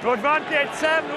Good man, kid. Seven,